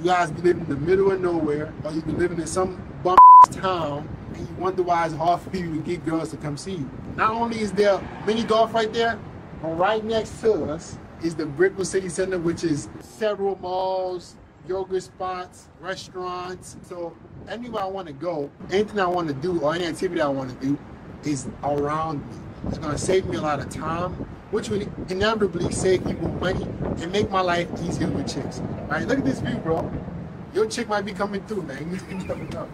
you guys be living in the middle of nowhere, or you be living in some bum town, and you wonder why it's hard for you to get girls to come see you. Not only is there mini golf right there, but right next to us is the Brickell City Center, which is several malls, yoga spots, restaurants. So anywhere I want to go, anything I want to do, or any activity I want to do, is around me. It's gonna save me a lot of time, which would inevitably save people money and make my life easier with chicks. All right, look at this view, bro. Your chick might be coming through, man. You never know.